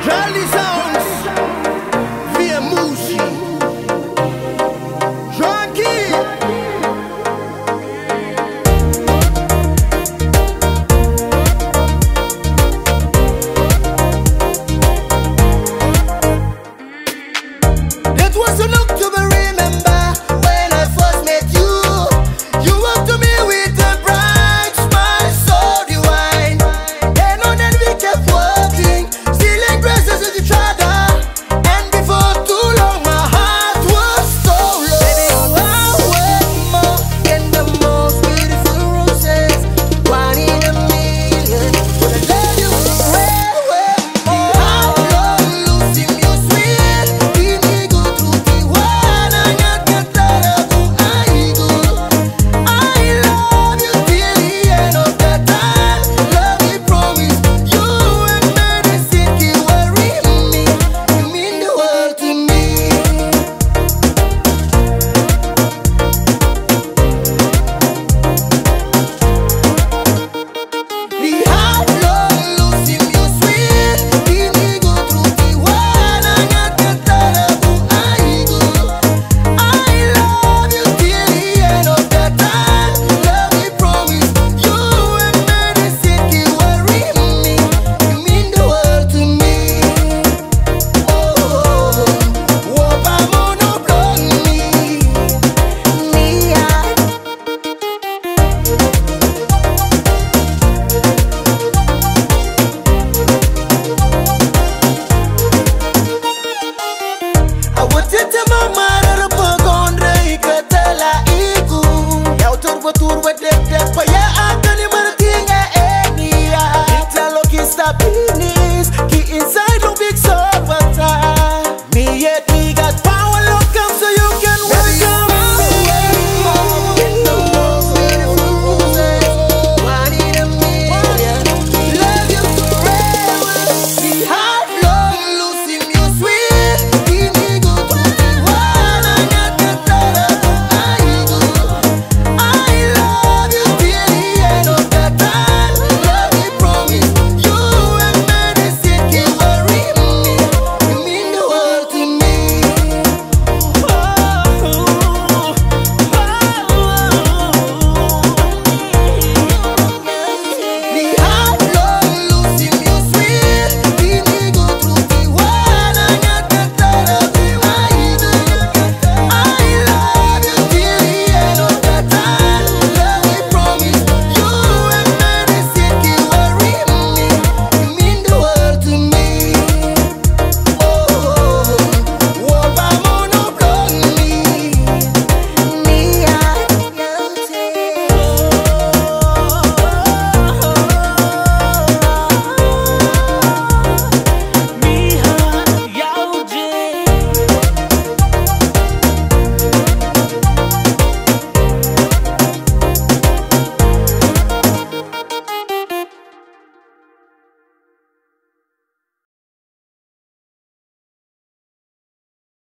Charlie happiness. Keep